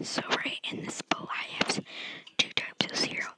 So right in this bowl I have two types of cereal.